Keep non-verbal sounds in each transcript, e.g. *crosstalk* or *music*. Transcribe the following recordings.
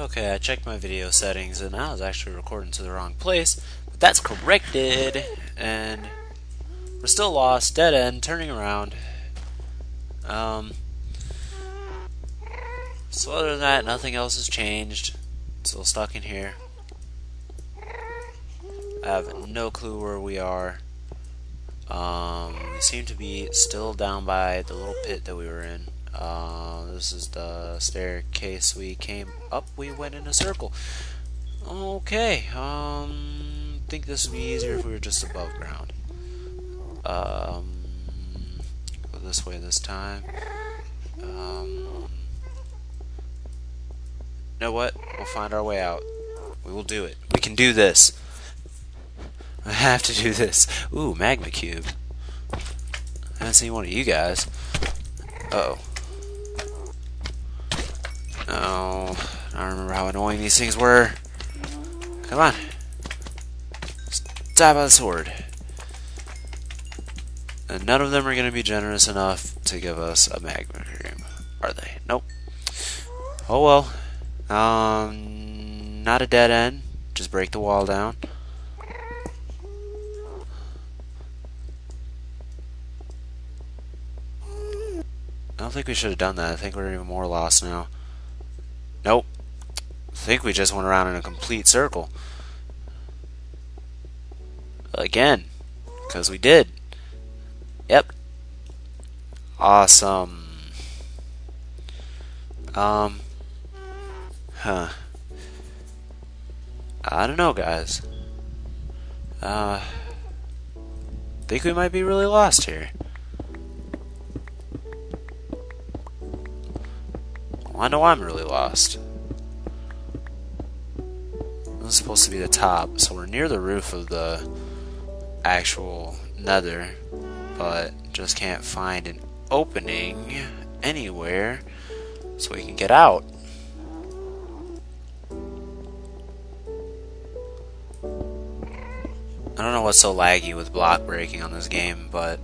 Okay, I checked my video settings and I was actually recording to the wrong place, but that's corrected, and we're still lost, dead end, turning around. Um, so other than that, nothing else has changed. Still stuck in here. I have no clue where we are. Um, we seem to be still down by the little pit that we were in. Uh, this is the staircase we came up. We went in a circle. Okay. Um, think this would be easier if we were just above ground. Um, go this way this time. Um, you know what? We'll find our way out. We will do it. We can do this. I have to do this. Ooh, magma cube. I haven't seen one of you guys. Uh oh. Oh, I don't remember how annoying these things were. Come on. Die by the sword. And none of them are going to be generous enough to give us a magma cream, are they? Nope. Oh well. Um, not a dead end. Just break the wall down. I don't think we should have done that. I think we're even more lost now. Nope. I think we just went around in a complete circle. Again. Because we did. Yep. Awesome. Um. Huh. I don't know, guys. Uh. Think we might be really lost here. I know I'm really lost. This is supposed to be the top, so we're near the roof of the actual nether, but just can't find an opening anywhere so we can get out. I don't know what's so laggy with block breaking on this game, but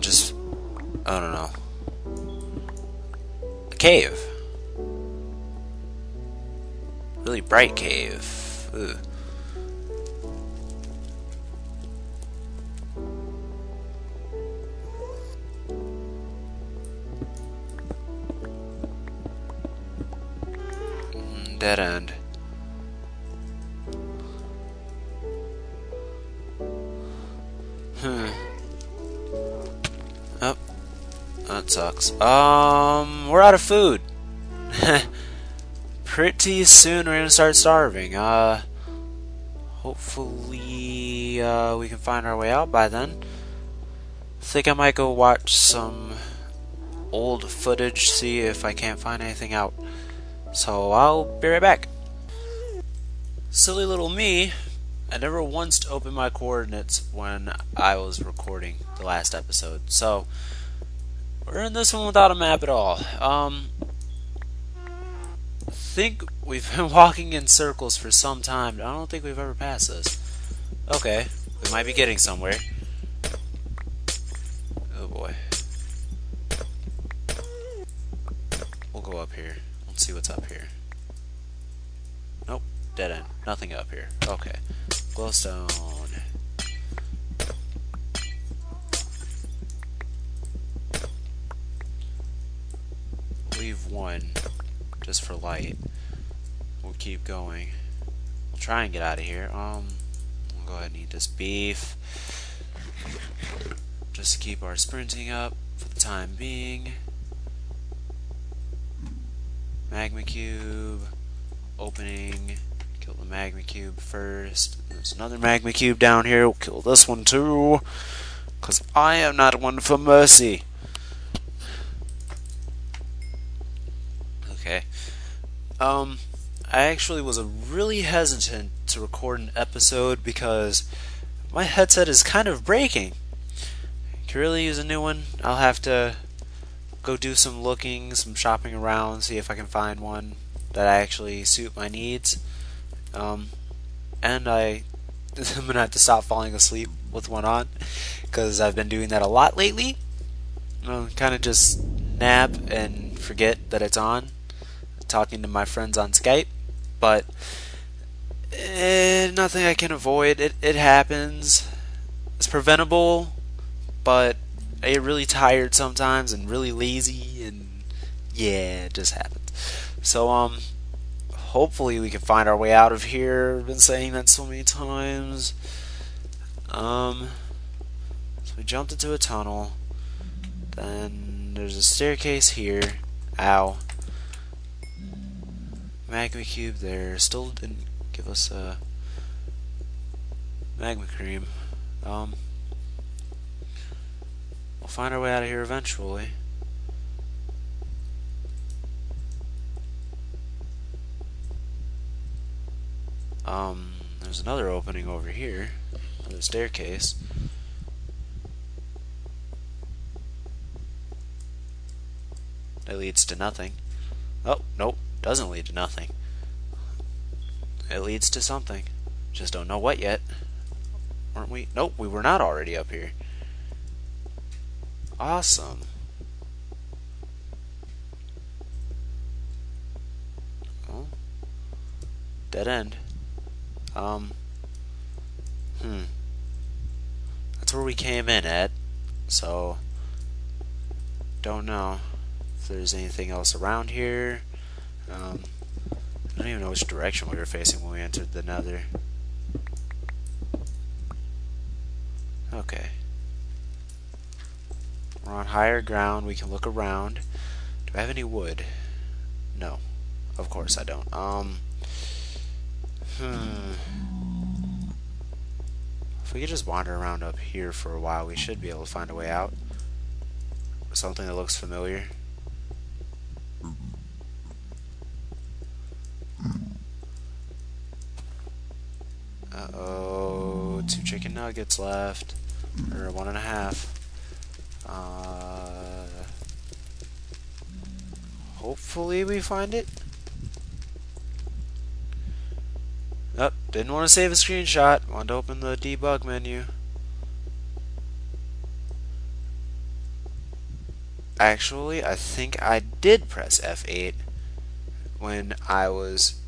just I don't know. Cave. Really bright cave. Ugh. Mm, Dead end. That sucks. Um, we're out of food. *laughs* Pretty soon we're gonna start starving. Uh, hopefully uh, we can find our way out by then. Think I might go watch some old footage, see if I can't find anything out. So I'll be right back. Silly little me I never once opened my coordinates when I was recording the last episode. So, we're in this one without a map at all. Um, I think we've been *laughs* walking in circles for some time. I don't think we've ever passed this. Okay, we might be getting somewhere. Oh boy. We'll go up here. Let's see what's up here. Nope, dead end. Nothing up here. Okay. Glowstone. One just for light. We'll keep going. We'll try and get out of here. Um, we'll go ahead and eat this beef. Just to keep our sprinting up for the time being. Magma cube. Opening. Kill the magma cube first. There's another magma cube down here. We'll kill this one too. Because I am not one for mercy. Okay. Um, I actually was really hesitant to record an episode because my headset is kind of breaking. Could really use a new one. I'll have to go do some looking, some shopping around, see if I can find one that actually suit my needs. Um, and I, *laughs* I'm gonna have to stop falling asleep with one on because I've been doing that a lot lately. Kind of just nap and forget that it's on. Talking to my friends on Skype, but eh, nothing I can avoid. It it happens. It's preventable, but I get really tired sometimes and really lazy, and yeah, it just happens. So um, hopefully we can find our way out of here. I've been saying that so many times. Um, so we jumped into a tunnel. Then there's a staircase here. Ow. Magma cube there. Still didn't give us a magma cream. Um, we'll find our way out of here eventually. Um, there's another opening over here, another staircase. That leads to nothing. Oh, nope, doesn't lead to nothing. It leads to something. Just don't know what yet. Weren't we? Nope, we were not already up here. Awesome. Oh. Dead end. Um. Hmm. That's where we came in at. So. Don't know if there's anything else around here. Um. I don't even know which direction we were facing when we entered the nether. Okay. We're on higher ground. We can look around. Do I have any wood? No. Of course I don't. Um. Hmm. If we could just wander around up here for a while, we should be able to find a way out. Something that looks familiar. Nuggets left. Or one and a half. Uh, hopefully we find it. Oh, didn't want to save a screenshot. Wanted to open the debug menu. Actually, I think I did press F8 when I was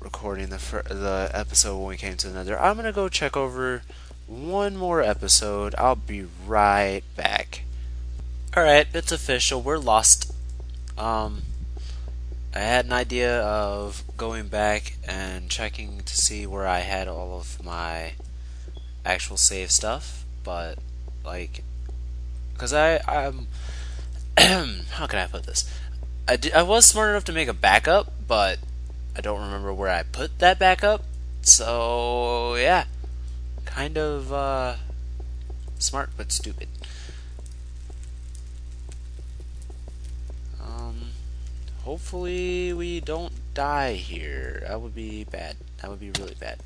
recording the the episode when we came to another. I'm gonna go check over one more episode. I'll be right back. Alright, it's official. We're lost. Um, I had an idea of going back and checking to see where I had all of my actual save stuff, but like, because I I'm *clears throat* how can I put this? I did, I was smart enough to make a backup, but I don't remember where I put that backup. So yeah, kind of uh, smart but stupid. Hopefully we don't die here. That would be bad. That would be really bad.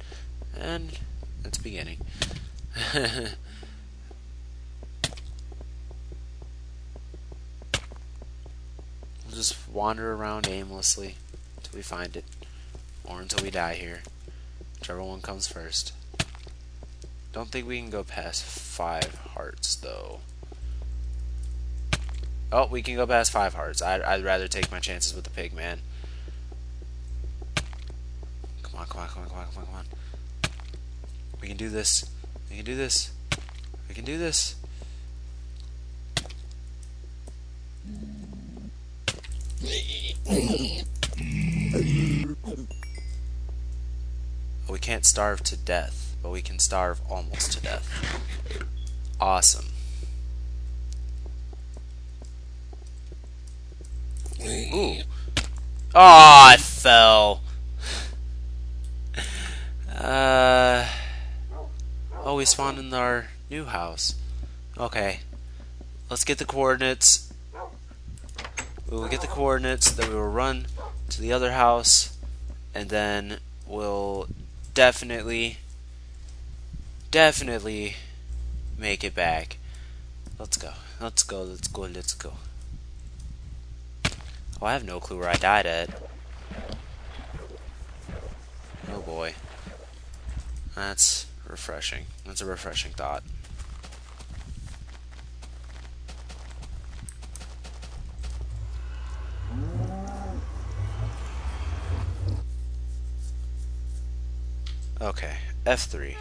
And that's beginning. *laughs* we'll just wander around aimlessly until we find it. Or until we die here. Whichever one comes first. Don't think we can go past five hearts though. Oh, we can go past five hearts. I'd, I'd rather take my chances with the pig, man. Come on, come on, come on, come on, come on, come on. We can do this. We can do this. We can do this. we can't starve to death, but we can starve almost to death. Awesome. Ooh. Oh, I fell. Uh. Oh, we spawned in our new house. Okay. Let's get the coordinates. We will get the coordinates, then we will run to the other house, and then we'll definitely, definitely make it back. Let's go. Let's go. Let's go. Let's go. Oh, I have no clue where I died at. Oh boy. That's refreshing. That's a refreshing thought. Okay, F3.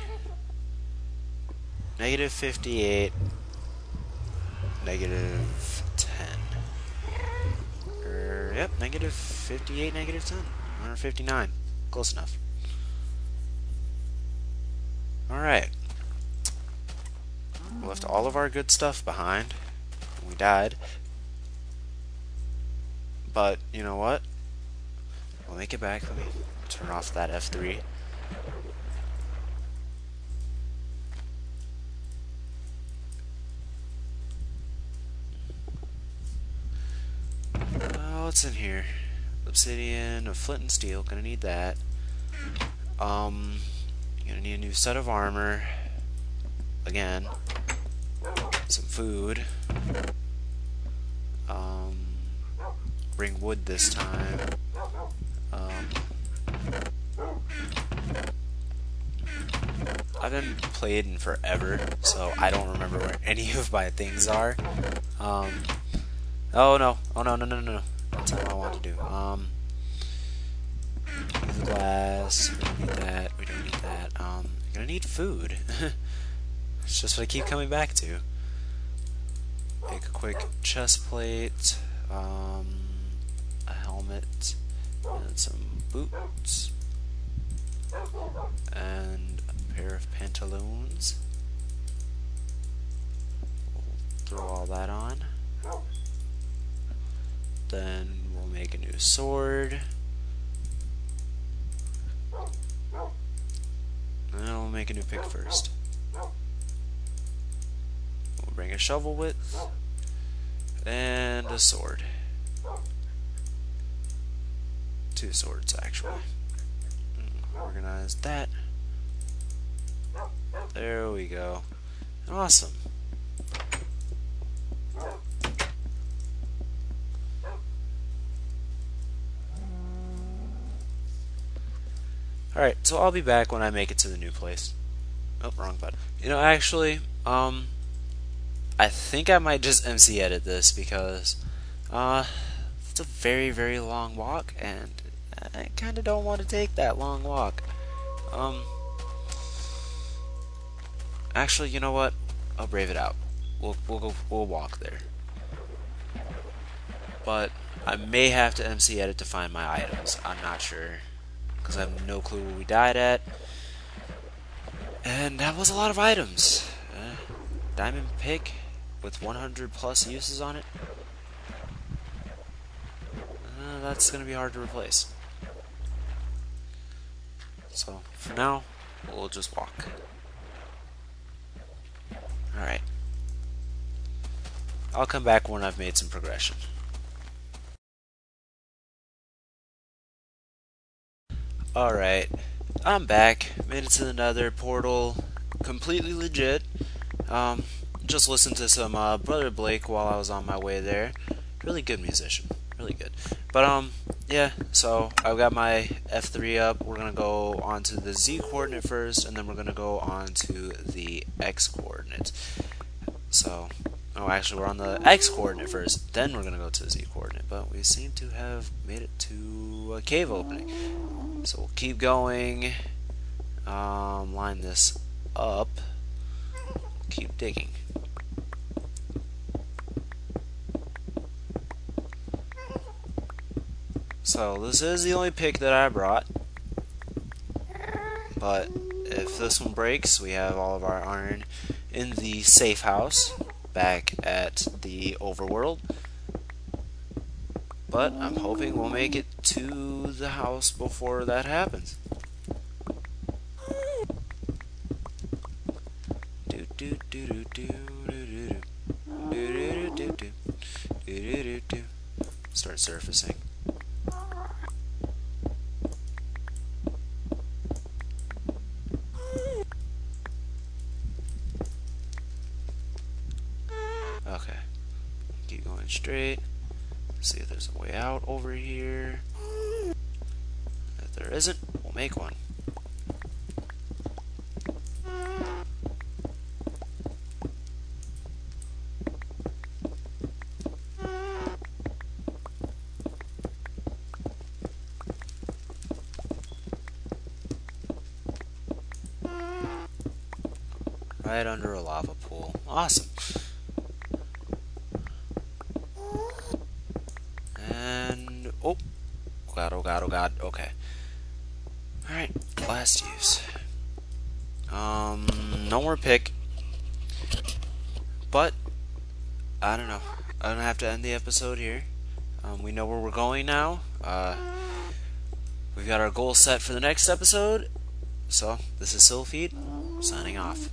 Negative 58, negative 10. Er, yep, negative 58, negative 10. 159. Close enough. Alright. We left all of our good stuff behind. We died. But, you know what? We'll make it back. Let me turn off that F3. What's in here? Obsidian, a flint and steel. Gonna need that. Um, gonna need a new set of armor. Again. Some food. Um, bring wood this time. Um, I haven't played in forever, so I don't remember where *laughs* any of my things are. Um, oh no, oh no, no, no, no, no. That's what I want to do. Um, the glass, we don't need that, we don't need that. Um, gonna need food. *laughs* it's just what I keep coming back to. Make a quick chest plate, um, a helmet, and some boots, and a pair of pantaloons. We'll throw all that on. Then we'll make a new sword. And we'll make a new pick first. We'll bring a shovel width and a sword. Two swords, actually. Hmm, organize that. There we go. Awesome. Alright, so I'll be back when I make it to the new place. Oh, wrong button. You know, actually, um, I think I might just MC edit this because, uh, it's a very, very long walk, and I kind of don't want to take that long walk. Um, actually, you know what? I'll brave it out. We'll, we'll go, we'll walk there. But I may have to MC edit to find my items. I'm not sure because I have no clue where we died at. And that was a lot of items. Uh, diamond pick with 100 plus uses on it. Uh, that's going to be hard to replace. So, for now, we'll just walk. Alright. I'll come back when I've made some progression. Alright, I'm back. Made it to another portal. Completely legit. Um, just listened to some uh, Brother Blake while I was on my way there. Really good musician. Really good. But, um, yeah, so I've got my F3 up. We're going to go on to the Z coordinate first, and then we're going to go on to the X coordinate. So, oh, actually, we're on the X coordinate first, then we're going to go to the Z coordinate. But we seem to have made it to a cave opening. So we'll keep going. Um, line this up. Keep digging. So this is the only pick that I brought. But if this one breaks, we have all of our iron in the safe house back at the overworld. But I'm hoping we'll make it to the house before that happens. Start surfacing. Okay. Keep going straight. See if there's a way out over here. If there isn't, we'll make one. Right under a lava pool. Awesome. And oh god, oh god, oh god. Okay. Alright, last use. Um no more pick. But I don't know. I don't have to end the episode here. Um, we know where we're going now. Uh, we've got our goal set for the next episode. So, this is Sylpheed, signing off.